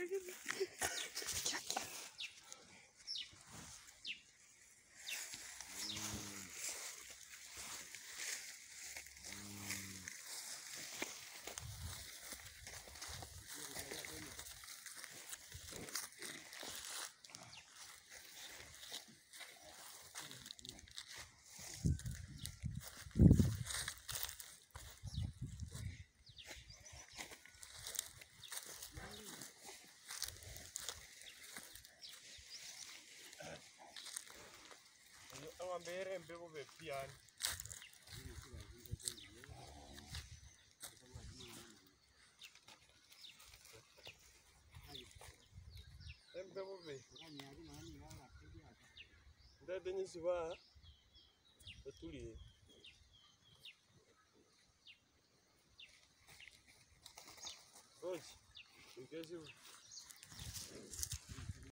Sorry. Awambere mbego bepiani. Embego be. Ndade nyisiba. Otulie. Oji. Ngezi.